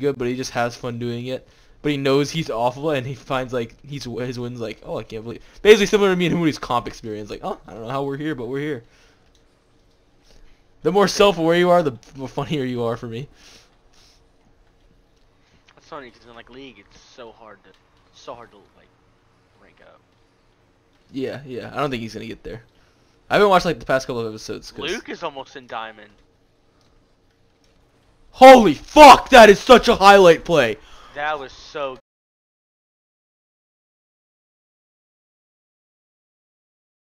good, but he just has fun doing it. But he knows he's awful, and he finds like he's his wins like, oh, I can't believe. Basically similar to me and Moody's comp experience. Like, oh, I don't know how we're here, but we're here. The more self-aware you are, the more funnier you are for me. That's funny because in like League, it's so hard to, so hard to like rank up. Yeah, yeah. I don't think he's gonna get there. I haven't watched like the past couple of episodes. 'cause- Luke is almost in Diamond. Holy fuck! That is such a highlight play. That was so